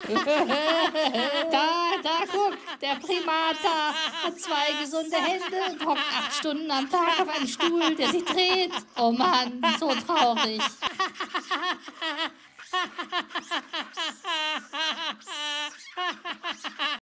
da, da, guck, der Primata hat zwei gesunde Hände und hockt acht Stunden am Tag auf einem Stuhl, der sich dreht. Oh Mann, so traurig.